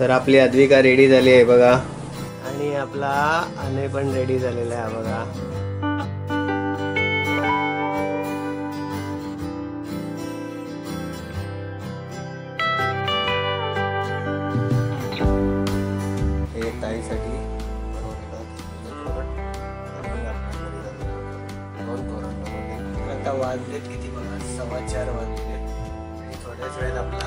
तर आपली अद्विका रेडी झाली आहे बघा. आणि आपला अनय पण रेडी झालेला आहे बघा. वाजलेत किती बघा? सव्वा चार वाजले थोड्याच वेळात आपला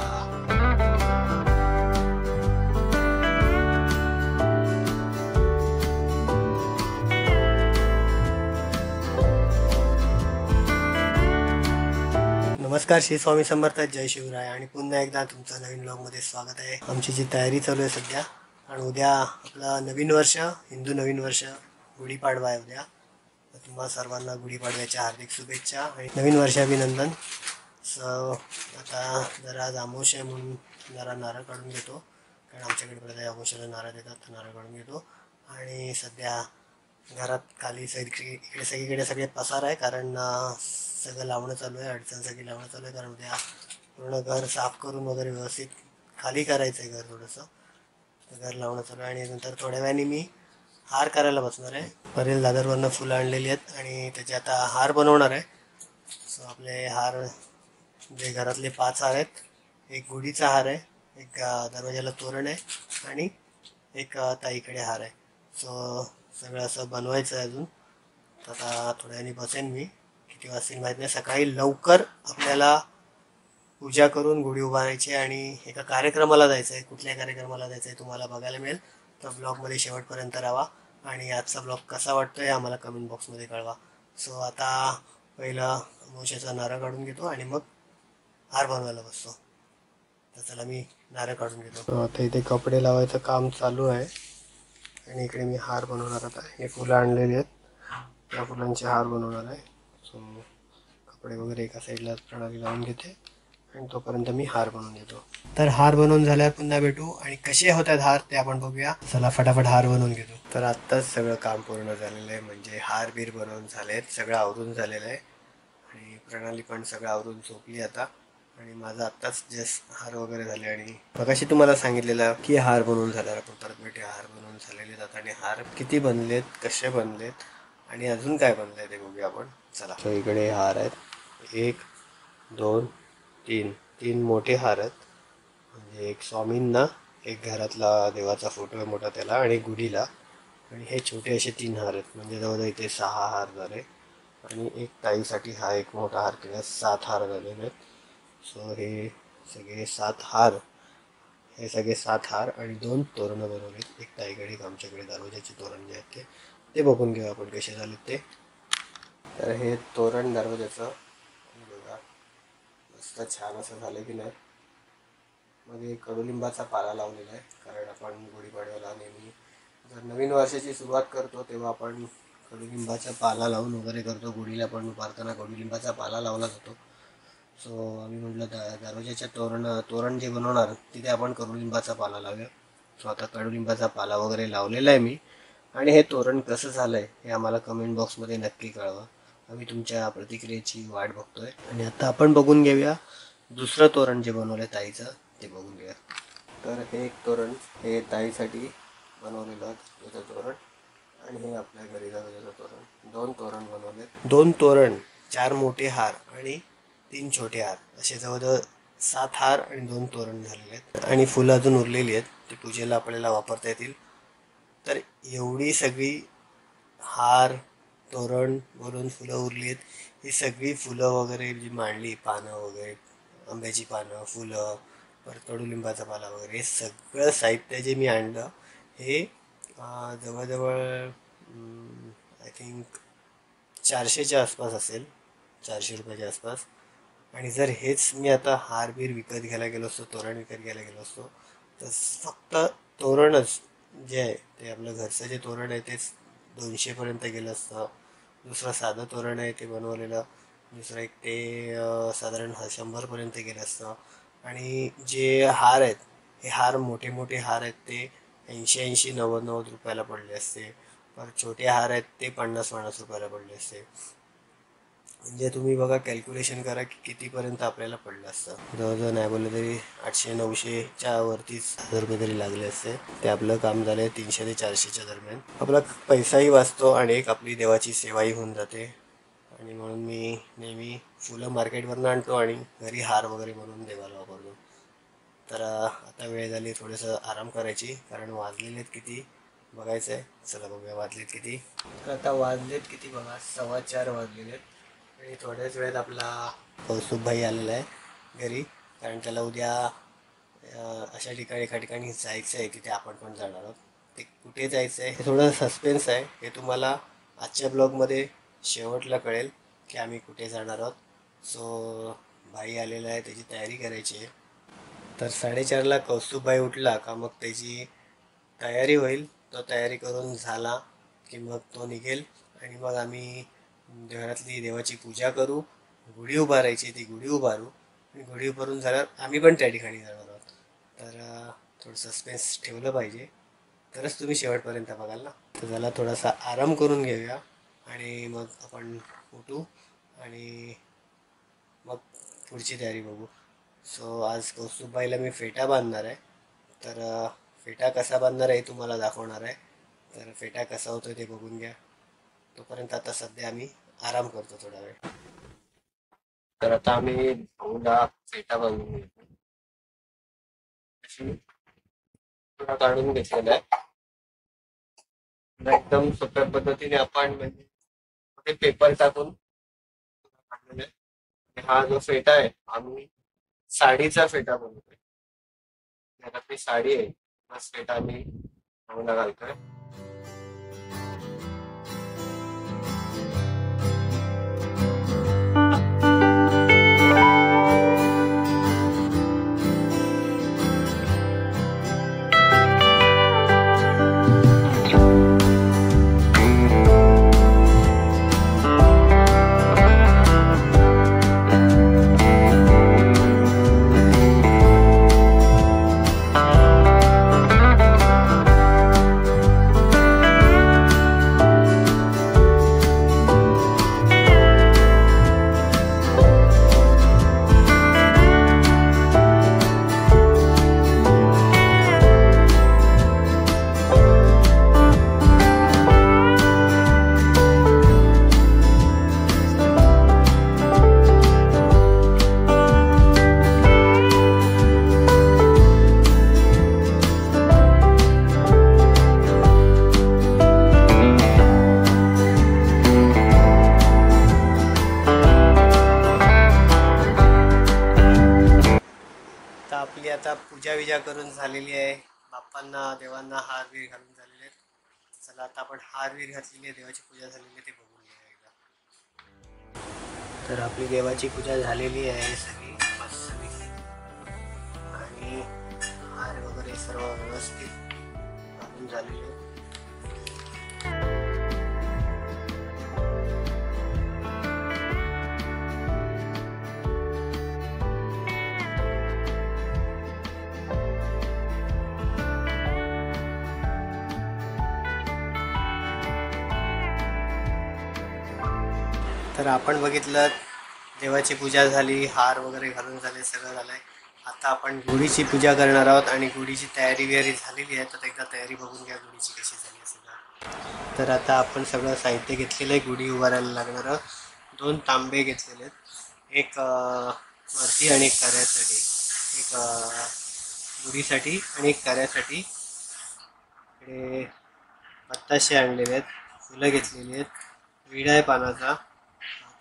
नमस्कार श्री स्वामी समर्थ जय शिवराय आणि पुन्हा एकदा तुमचं नवीन ब्लॉगमध्ये स्वागत आहे. आमची जी तयारी चालू आहे सध्या आणि उद्या आपलं नवीन वर्ष हिंदू नवीन वर्ष गुढीपाडवा आहे उद्या. तर तुम्हा सर्वांना गुढीपाडव्याच्या हार्दिक शुभेच्छा आणि नवीन वर्षाभिनंदन. सो आता जरा आज आमोश आहे म्हणून जरा नारळ काढून घेतो. कारण आमच्याकडे आमोशाला नारळ देतात तर नारळ काढून घेतो. आणि सध्या घरात खाली सगळी इकडे सगळीकडे सगळे पसार आहे कारण सगळं लावणं चालू आहे अडचण सगळी लावणं चालू आहे कारण उद्या पूर्ण घर साफ करून वगैरे व्यवस्थित खाली करायचं आहे घर थोडंसं. घर लावणं चालू आहे आणि नंतर थोड्या वेळाने मी हार करायला बसणार आहे. परेल दादरवरनं फुलं आणलेली आहेत आणि त्याचे आता हार बनवणार आहे. सो आपले हार जे घरातले पाच हार आहेत एक गुढीचा हार आहे एक दरवाज्याला दरवाजाला तोरण आहे आणि एक ताईकडे हार आहे. सो सगळं असं बनवायचं आहे अजून. तर आता थोड्या बसेन मी. किती वाजतील माहीत नाही. सकाळी लवकर आपल्याला पूजा करून गुढी उभारायची आणि एका कार्यक्रमाला जायचं आहे कुठल्या कार्यक्रमाला जायचं आहे तुम्हाला बघायला मिळेल. तर ब्लॉगमध्ये शेवटपर्यंत राहा आणि आजचा ब्लॉग कसा वाटतोय आम्हाला कमेंट बॉक्समध्ये कळवा. सो आता पहिलं मोशाचा नारळ काढून घेतो आणि मग हार बनवायला बसतो. तर चला मी नारळ काढून घेतो. आता इथे कपडे लावायचं काम चालू आहे. आणि इकडे मी हार बनवणार आता. हे फुलं आणलेली आहेत. या फुलांचे हार बनवणार आहे. सो कपडे वगैरे एका साईडला प्रणाली लावून घेते. आणि तोपर्यंत मी हार बनवून घेतो तर हार बनवून झाल्यावर पुन्हा भेटू आणि कसे होतात हार ते आपण बघूया. चला फटाफट हार बनवून घेतो. तर आत्ताच सगळं काम पूर्ण झालेलं आहे. म्हणजे हार बीर बनवून झाले आहेत सगळं आवरून झालेलं आहे. आणि प्रणाली पण सगळं आवरून झोपली आता. आणि माझा आत्ताच जस्ट हार वगैरे झाले आणि मगाशी तुम्हाला सांगितलेलं की हार बनवून झाल्यावर आपण परत भेटे हार बनवून झालेले आहेत आणि हार किती बनलेत कसे बनलेत आणि अजून काय बनलंय ते बघूया आपण. चला. So, इकडे हार आहेत. एक दोन तीन. तीन मोठे हार आहेत. म्हणजे एक स्वामींना एक घरातला देवाचा फोटो आहे मोठा त्याला आणि गुढीला. आणि हे छोटे असे तीन हार आहेत. म्हणजे जवळजवळ इथे सहा हार झाले. आणि एक ताईसाठी हा एक मोठा हार केला. सात हार झालेले आहेत. सो हे सगळे सात हार हे सगळे सात हार आणि दोन तोरणं बनवलेत. एक ताईकडे एक आमच्याकडे दरवाजाचे तोरण जे आहेत ते ते बघून घेऊ आपण कसे झालेत ते. तर हे तोरण दरवाजाचं बघा मस्त छान असं झालं की नाही. मध्ये कडुलिंबाचा पाला लावलेला आहे कारण आपण गुढीपाडव्याला नेहमी जर नवीन वर्षाची सुरुवात करतो तेव्हा आपण कडुलिंबाचा पाला लावून वगैरे करतो. गुढीला पण उभारताना कडुलिंबाचा पाला लावला जातो. सो आम्ही म्हटलं दा दरवाजाच्या तोरण तोरण जे बनवणार तिथे आपण कडुलिंबाचा पाला लावूया. सो आता कडुलिंबाचा पाला वगैरे लावलेला आहे मी. आणि हे तोरण कसं झालं आहे हे आम्हाला कमेंट बॉक्समध्ये नक्की कळवा. आम्ही तुमच्या प्रतिक्रियेची वाट बघतोय. आणि आता आपण बघून घेऊया दुसरं तोरण जे बनवलं ताईचं ते बघून घेऊया. तर हे एक तोरण हे ताईसाठी बनवलेलं त्याचं तोरण. आणि हे आपल्या घरी जाण्याचं तोरण. दोन तोरण बनवले दोन तोरण चार मोठे हार आणि तीन छोटे हार. असे जवळजवळ सात हार आणि दोन तोरण झालेले आहेत. आणि फुलं अजून उरलेली आहेत. ती पूजेला आपल्याला वापरता येतील. तर एवढी सगळी हार तोरण वरून फुलं उरली आहेत. ही सगळी फुलं वगैरे जी मांडली पानं वगैरे आंब्याची पानं फुलं परत कडुलिंबाचा पाला वगैरे हे सगळं साहित्य जे मी आणलं हे जवळजवळ आय थिंक चारशेच्या आसपास असेल. चारशे रुपयाच्या आसपास. आणि जर हेच मी आता हार बीर विकत घ्यायला गेलो असतो तोरण विकत घ्यायला गेलो असतो तर फक्त तोरणच जे आहे ते आपलं घरचं जे तोरण आहे तेच दोनशेपर्यंत गेलं असतं. दुसरं साधं तोरण आहे ते बनवलेलं. दुसरं एक ते साधारण शंभरपर्यंत गेलं असतं. आणि जे हार आहेत हे हार मोठे मोठे हार आहेत ते ऐंशी ऐंशी नव्वद नव्वद रुपयाला पडले असते. पर छोटे हार आहेत ते पन्नास पन्नास रुपयाला पडले असते. म्हणजे तुम्ही बघा कॅल्क्युलेशन करा की कितीपर्यंत आपल्याला पडलं असतं. जवळजवळ नाही बोललं तरी आठशे नऊशेच्या वरतीच हजार रुपये तरी लागले असते. ते आपलं काम झालं तीनशे ते चारशेच्या दरम्यान. आपला पैसाही वाचतो आणि एक आपली देवाची सेवाही होऊन जाते. आणि म्हणून मी नेहमी फुलं मार्केटवरनं आणतो आणि घरी हार वगैरे म्हणून देवाला वापरतो. तर आता वेळ झाली थोडंसं आराम करायची कारण वाजलेलेत किती? बघायचं आहे चला बघूया वाजलेत किती. तर आता वाजलेत किती बघा? सव्वा चार वाजलेले आहेत आणि थोड्याच वेळात आपला कौस्तुभ आलेला आहे घरी. कारण त्याला उद्या अशा ठिकाणी एका ठिकाणी जायचं आहे तिथे आपण पण जाणार आहोत. ते कुठे जायचं आहे हे थोडं सस्पेन्स आहे. हे तुम्हाला आजच्या ब्लॉगमध्ये शेवटला कळेल की आम्ही कुठे जाणार आहोत. सो भाई आलेला आहे त्याची तयारी करायची आहे. तर साडेचारला कौस्तुभबाई उठला का मग त्याची तयारी होईल. तो तयारी करून झाला की मग तो निघेल. आणि मग आम्ही घरातली देवाची पूजा करू गुढी उभारायची ती गुढी उभारू. आणि गुढी उभारून झाल्यावर आम्ही पण त्या ठिकाणी जाणार आहोत. तर थोडं सस्पेन्स ठेवलं पाहिजे. तरच तुम्ही शेवटपर्यंत बघाल ना? तर त्याला थोडासा आराम करून घेऊया. आणि मग आपण उठू आणि मग पुढची तयारी बघू. सो आज कौस्तुभबाईला मी फेटा बांधणार आहे. तर फेटा कसा बांधणार आहे तुम्हाला दाखवणार आहे. तर फेटा कसा होतो ते बघून घ्या. तोपर्यंत आता सध्या आम्ही आराम करतो थोडा वेळ. तर आता आम्ही भाऊला फेटा बांधून घेतो काढून घेतलेला आहे. एकदम सोप्या पद्धतीने आपण म्हणजे पेपर टाकून काढलेला आहे. हा जो फेटा आहे आम्ही साडीचा फेटा बनवतोय. घरातली साडी आहे. हा फेटा आम्ही भाऊला घालतोय. आता घातलेली आहे देवाची पूजा झालेली आहे ते बघून घ्या एकदा. तर आपली देवाची पूजा झालेली आहे सगळी आणि हार वगैरे सर्व व्यवस्थित घालून झालेले तर आपण बघितलं देवाची पूजा झाली हार वगैरे घालून झाले सगळं झालंय. आता आपण गुढीची पूजा करणार आहोत आणि गुढीची तयारी वगैरे झालेली आहे. तर एकदा तयारी बघून घ्या गुढीची कशी झाली असेल तर. आता आपण सगळं साहित्य घेतलेलं आहे. गुढी उभारायला लागणार दोन तांबे घेतलेले आहेत. एक वरती आणि एक कार्यासाठी. एक गुढीसाठी आणि एक कार्यासाठी. इकडे बत्ताशे आणलेले आहेत. फुलं घेतलेली आहेत. विडा आहे पानाचा.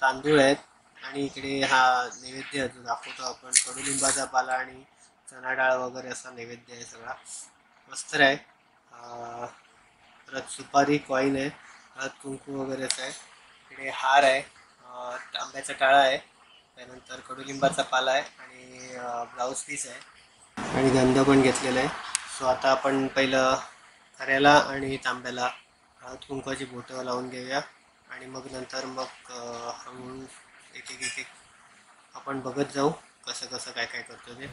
तांदूळ आहेत. आणि इकडे हा नैवेद्य जो दाखवतो आपण. कडुलिंबाचा पाला आणि चणा डाळ वगैरे असा नैवेद्य आहे सगळा. वस्त्र आहे. परत सुपारी कॉईन आहे. परत कुंकू वगैरेच आहे. इकडे हार आहे. आंब्याचा टाळा आहे. त्यानंतर कडुलिंबाचा पाला आहे. आणि ब्लाऊज पीस आहे. आणि गंध पण घेतलेला आहे. सो आता आपण पहिलं खऱ्याला आणि तांब्याला हळद कुंकवाची बोटं लावून घेऊया. आणि मग नंतर मग हळूहळू एक एक एक एक आपण बघत जाऊ कसं कसं काय काय करतो ते.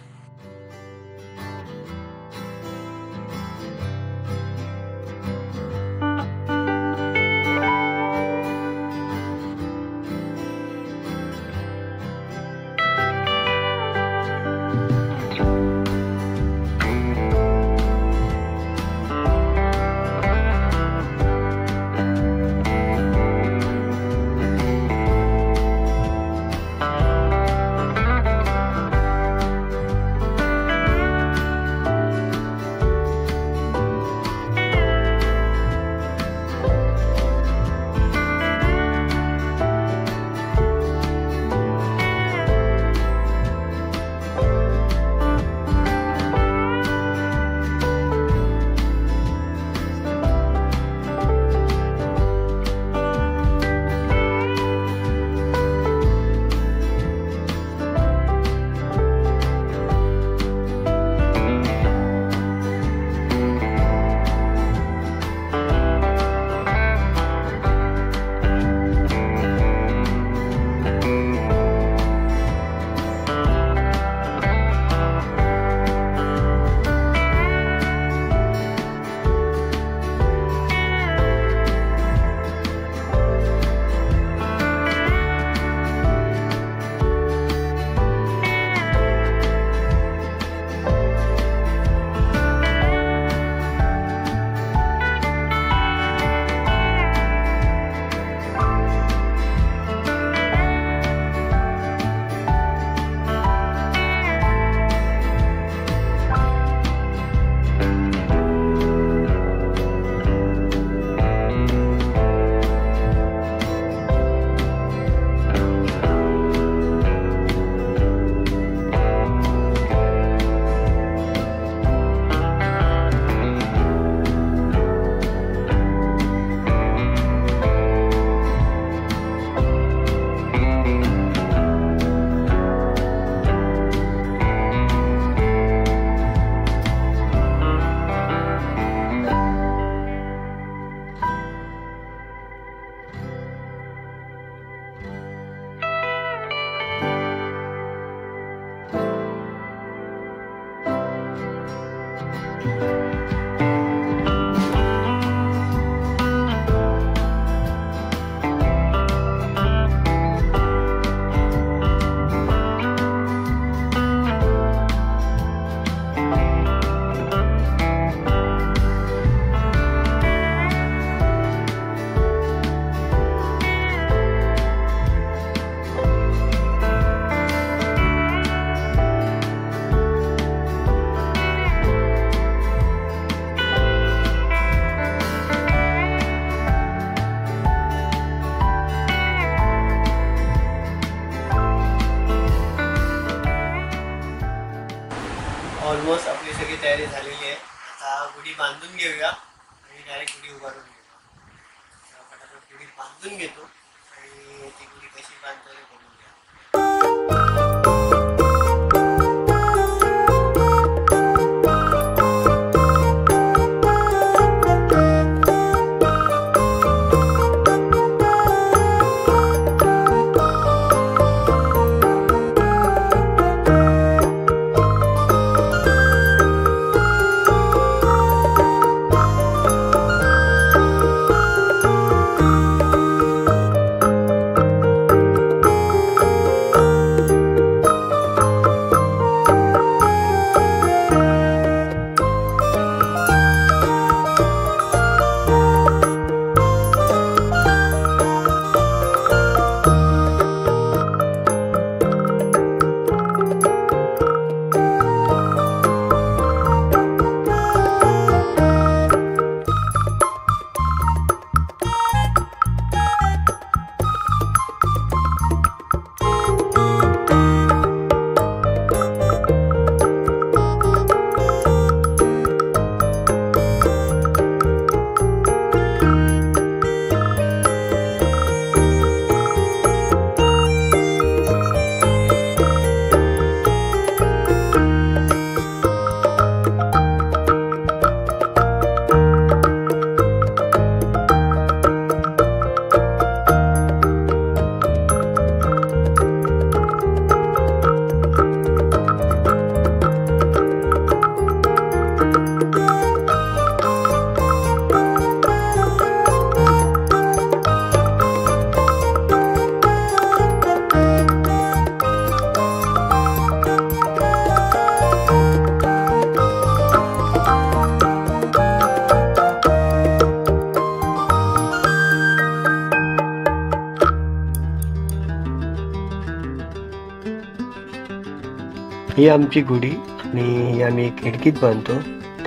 ही आमची गुढी आणि ही आम्ही खिडकीत बांधतो.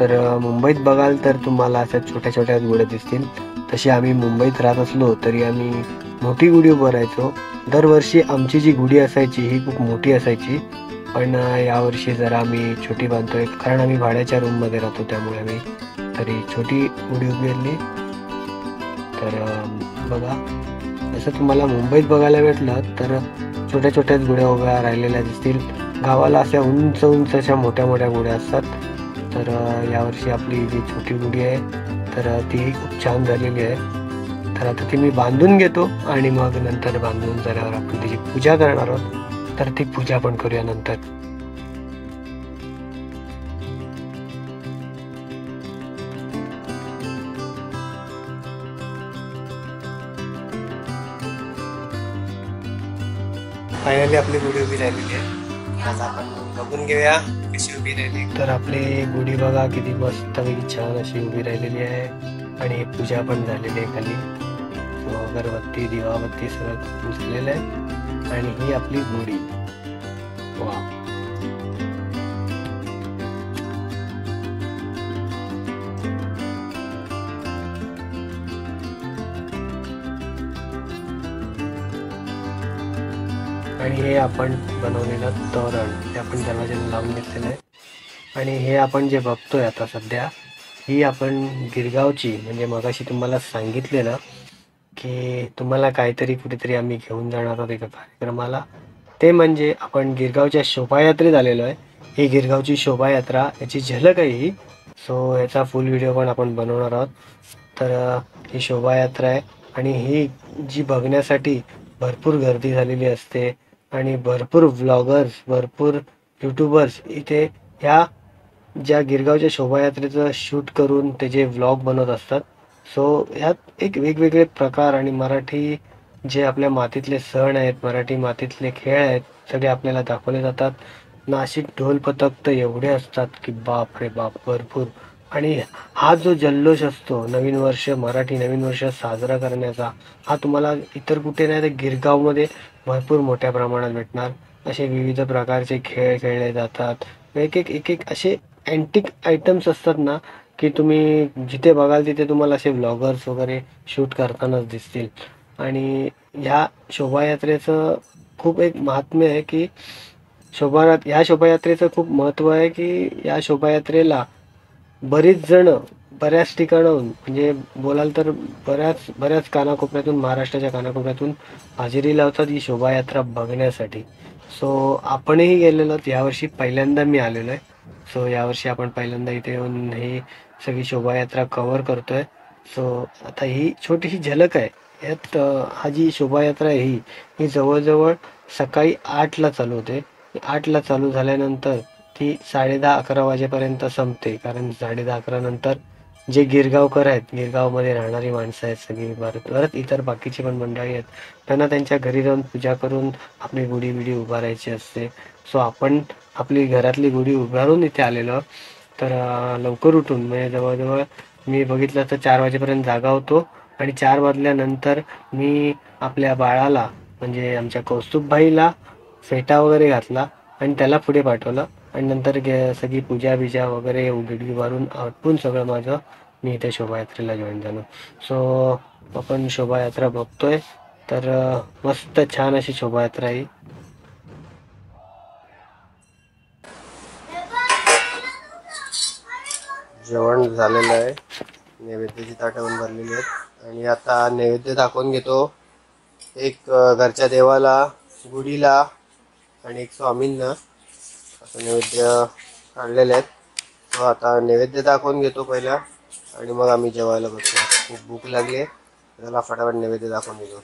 तर मुंबईत बघाल तर तुम्हाला अशा छोट्या छोट्या गुढ्या दिसतील. तशी आम्ही मुंबईत राहत असलो तरी आम्ही मोठी गुढी उभारायचो दरवर्षी आमची जी गुढी असायची ही खूप मोठी असायची. पण यावर्षी जरा आम्ही छोटी बांधतोय. कारण आम्ही भाड्याच्या रूममध्ये राहतो त्यामुळे आम्ही तरी छोटी गुढी उभारली तर बघा. जसं तुम्हाला मुंबईत बघायला भेटलं तर छोट्या छोट्याच गुड्या उभ्या राहिलेल्या दिसतील. गावाला अशा उंच उंच अशा मोठ्या मोठ्या गुड्या असतात. तर यावर्षी आपली जी छोटी गुढी आहे तर ती खूप छान झालेली आहे. तर आता ती मी बांधून घेतो आणि मग नंतर बांधून झाल्यावर आपण त्याची पूजा करणार आहोत. तर ती पूजा पण करूया नंतर. फायनली आपली गुढी उभी राहिलेली आहे. आज आपण बघून घेऊया कशी उभी राहिली. तर आपली गुढी बघा किती मस्तपैकी छान अशी उभी राहिलेली आहे. आणि पूजा पण झालेली आहे खाली. हो, अगरबत्ती दिवाबत्ती सगळं पुसलेलं आहे. आणि ही आपली गुढी. वा आणि हे आपण बनवलेलं तोरण ते आपण दरवाज्याला लावून घेतलेलं आहे. आणि हे आपण जे बघतोय आता सध्या ही आपण गिरगावची म्हणजे मगाशी तुम्हाला सांगितलेलं की तुम्हाला काहीतरी कुठेतरी आम्ही घेऊन जाणार आहोत एका कार्यक्रमाला. ते म्हणजे आपण गिरगावच्या शोभायात्रेत आलेलो आहे. ही गिरगावची शोभायात्रा याची झलक आहे ही. सो याचा फुल व्हिडिओ पण आपण बनवणार आहोत. तर ही शोभायात्रा आहे. आणि ही जी बघण्यासाठी भरपूर गर्दी झालेली असते. आणि भरपूर व्लॉगर्स भरपूर यूट्यूबर्स इथे ह्या ज्या गिरगावच्या शोभायात्रेचं शूट करून त्याचे व्लॉग बनवत असतात. सो ह्यात एक वेगवेगळे प्रकार आणि मराठी जे आपल्या मातीतले सण आहेत मराठी मातीतले खेळ आहेत सगळे आपल्याला दाखवले जातात. नाशिक ढोल पथक तर एवढे असतात की बाप रे बाप भरपूर. आणि हा जो जल्लोष असतो नवीन वर्ष मराठी नवीन वर्ष साजरा करण्याचा हा तुम्हाला इतर कुठे नाही तर गिरगावमध्ये भरपूर मोठ्या प्रमाणात भेटणार. असे विविध प्रकारचे खेळ खेळले जातात. एक एक एक एक असे अँटिक आयटम्स असतात ना की तुम्ही जिथे बघाल तिथे तुम्हाला असे व्लॉगर्स वगैरे शूट करतानाच दिसतील. आणि ह्या शोभायात्रेचं खूप एक महात्म्य आहे की शोभा ह्या शोभायात्रेचं खूप महत्त्व आहे की या शोभायात्रेला बरीच जण बऱ्याच ठिकाणाहून म्हणजे बोलाल तर बऱ्याच बऱ्याच कानाकोपऱ्यातून महाराष्ट्राच्या कानाकोपऱ्यातून हजेरी लावतात ही शोभायात्रा बघण्यासाठी. सो आपणही गेलेलो यावर्षी पहिल्यांदा मी आलेलो आहे. सो यावर्षी आपण पहिल्यांदा इथे येऊन ही सगळी शोभायात्रा कव्हर करतोय. सो आता ही छोटीशी झलक आहे. यात हा जी शोभायात्रा आहे ही ही जवळजवळ सकाळी आठला चालू होते. आठला चालू झाल्यानंतर ती साडेदहा अकरा वाजेपर्यंत संपते. कारण साडेदहा अकरा नंतर जे गिरगावकर आहेत गिरगावमध्ये राहणारी माणसं आहेत सगळी परत परत इतर बाकीची पण मंडळी आहेत. त्यांना त्यांच्या घरी जाऊन पूजा करून आपली गुढी बिडी उभारायची असते. सो आपण आपली घरातली गुढी उभारून इथे आलेलो तर लवकर उठून म्हणजे जवळजवळ मी बघितलं तर चार वाजेपर्यंत जागा होतो. आणि चार वाजल्यानंतर मी आपल्या बाळाला म्हणजे आमच्या कौस्तुभभाईला फेटा वगैरे घातला आणि त्याला पुढे पाठवलं. आणि नंतर सगळी पूजा बिजा वगैरे उघडगी मारून आटपून सगळं माझं मी इथे शोभायात्रेला जॉईन झालो. सो आपण शोभायात्रा बघतोय तर मस्त छान अशी शोभायात्रा ही जेवण झालेलं आहे. नैवेद्याची ताटवून भरलेली आहेत. आणि आता नैवेद्य दाखवून घेतो. एक घरच्या देवाला गुढीला आणि एक स्वामींना. असं नैवेद्य काढलेले आहेत. तो आता नैवेद्य दाखवून घेतो पहिला. आणि मग आम्ही जेवायला बसतो खूप भूक लागली आहे. त्याला फटाफट नैवेद्य दाखवून घेतो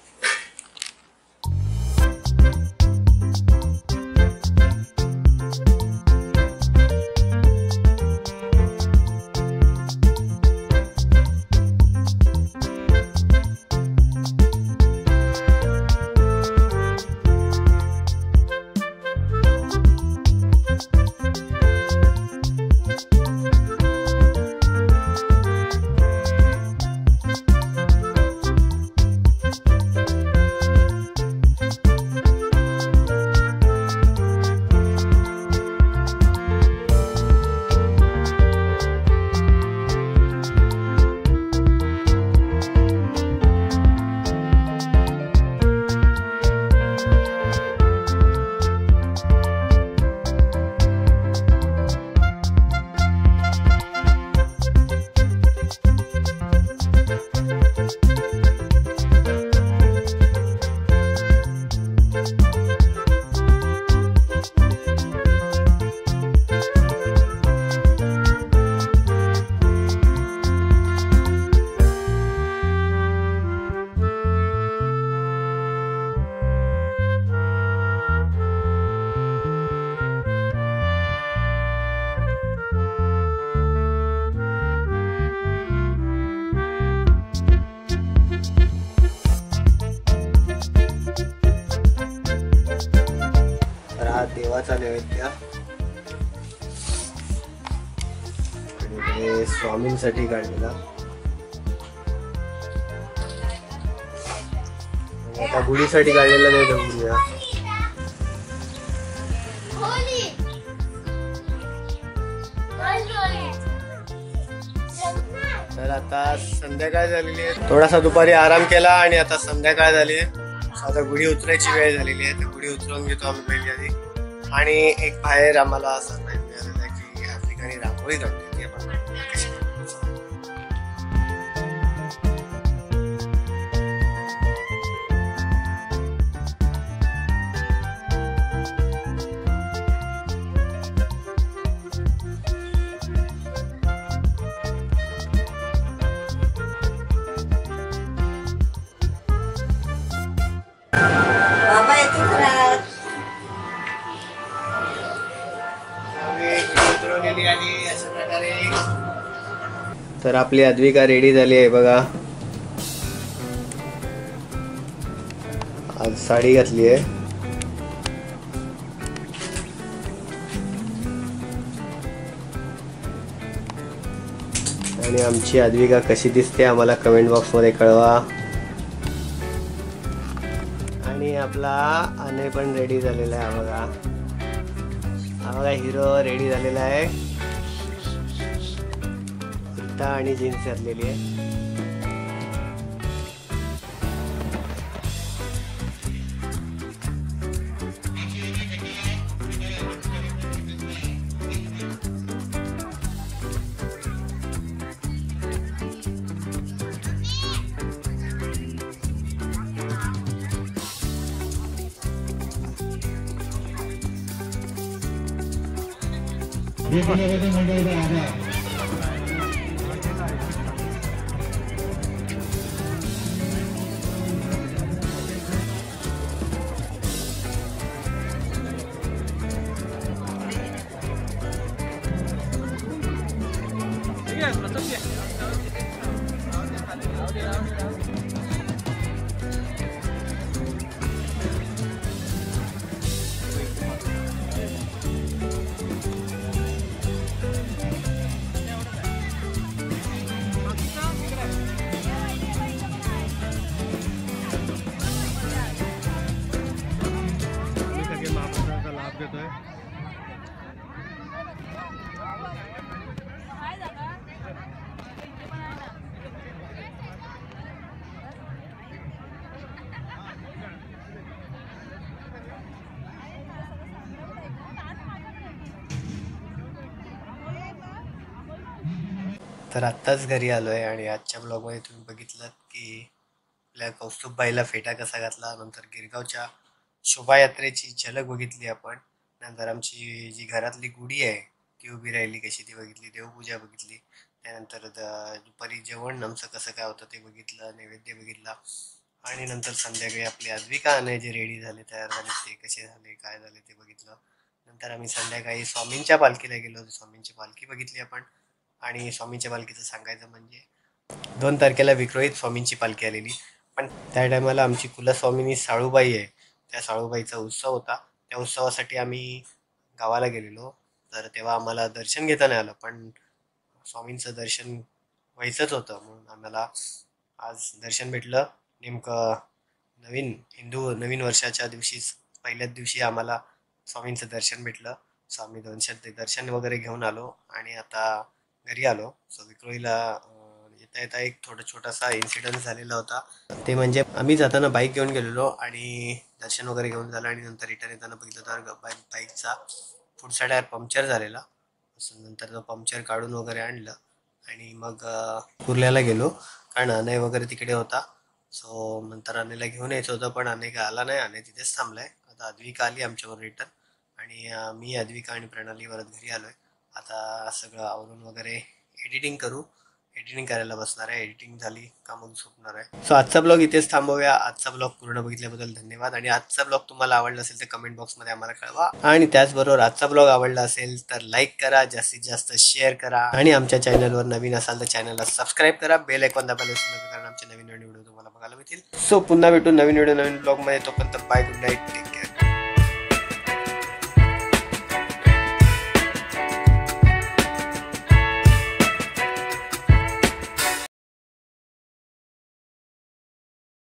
स्वामींसाठी काढलेला आता गुढीसाठी काढलेला नाही बघूया तर आता संध्याकाळ झालेली आहे. थोडासा दुपारी आराम केला आणि आता संध्याकाळ झाली आहे. आता गुढी उतरायची वेळ झालेली आहे. तर गुढी उतरवून घेतो आम्ही पहिली आधी. आणि एक बाहेर आम्हाला आहे की या ठिकाणी रांगोळी काढते तर आपली अद्विका रेडी झाली आहे बघा. आज साडी घातली आहे. आणि आमची अद्विका कशी दिसते आम्हाला कमेंट बॉक्समध्ये कळवा. आणि आपला अनय पण रेडी झालेला आहे बघा. हा बघा हिरो रेडी झालेला आहे. कुर्ता आणि जीन्स घातलेली आहे. सगळे तर आत्ताच घरी आलो आहे आणि आजच्या ब्लॉगमध्ये तुम्ही बघितलं की आपल्या कौस्तुभबाईला फेटा कसा घातला नंतर गिरगावच्या शोभायात्रेची झलक बघितली आपण. नंतर आमची जी घरातली गुढी आहे ती उभी राहिली कशी ती बघितली देवपूजा बघितली. त्यानंतर द- दुपारी जेवण आमचं कसं काय होतं ते बघितलं नैवेद्य बघितला. आणि नंतर संध्याकाळी आपले अद्विका अनय जे रेडी झाले तयार झाले ते कसे झाले काय झाले ते बघितलं. नंतर आम्ही संध्याकाळी स्वामींच्या पालखीला गेलो स्वामींची पालखी बघितली आपण. आणि स्वामींच्या पालखीचं सांगायचं म्हणजे दोन तारखेला विक्रोहित स्वामींची पालखी आलेली. पण त्या टायमाला आमची कुलस्वामिनी साळूबाई आहे. त्या साळूबाईचा उत्सव होता. त्या उत्सवासाठी आम्ही गावाला गेलेलो. तर तेव्हा आम्हाला दर्शन घेता नाही आलं. पण स्वामींचं दर्शन व्हायचंच होतं. म्हणून आम्हाला आज दर्शन भेटलं. नेमकं नवीन हिंदू नवीन वर्षाच्या दिवशीच पहिल्याच दिवशी आम्हाला स्वामींचं दर्शन भेटलं. स्वामी दोनशे ते दर्शन वगैरे घेऊन आलो. आणि आता घरी आलो. सो येता येता एक थोडा छोटासा इन्सिडंट झालेला होता. ते म्हणजे आम्ही जाताना बाईक घेऊन गेलेलो आणि दर्शन वगैरे घेऊन झालं आणि नंतर रिटर्न येताना बघितलं तर बाईक बाईकचा पुढचा टायर पंक्चर झालेला. असं नंतर तो पंक्चर काढून वगैरे आणलं आणि मग कुर्ल्याला गेलो. कारण अनय वगैरे तिकडे होता. सो नंतर अनेला घेऊन यायचं होतं पण अनेक आला नाही. अनय तिथेच थांबलाय. आता अद्विका आली आमच्यावर रिटर्न आणि मी अद्विका आणि प्रणाली परत घरी आलोय. आता सगळं आवरून वगैरे एडिटिंग करू. एडिटिंग करायला बसणार आहे. एडिटिंग झाली का मग झोपणार आहे. सो आजचा ब्लॉग इथेच थांबवूया. आजचा ब्लॉग पूर्ण बघितल्याबद्दल धन्यवाद. आणि आजचा ब्लॉग तुम्हाला आवडला असेल तर कमेंट बॉक्समध्ये आम्हाला कळवा. आणि त्याचबरोबर आजचा ब्लॉग आवडला असेल तर लाईक करा जास्तीत जास्त शेअर करा. आणि आमच्या चॅनलवर नवीन असाल तर चॅनलला सबस्क्राईब करा. बेल ऐकून दाबायला कारण आमचे नवीन नवीन व्हिडिओ तुम्हाला बघायला मिळतील. सो पुन्हा भेटून नवीन व्हिडिओ नवीन ब्लॉगमध्ये तोपर्यंत बाय गुड नाईट टेक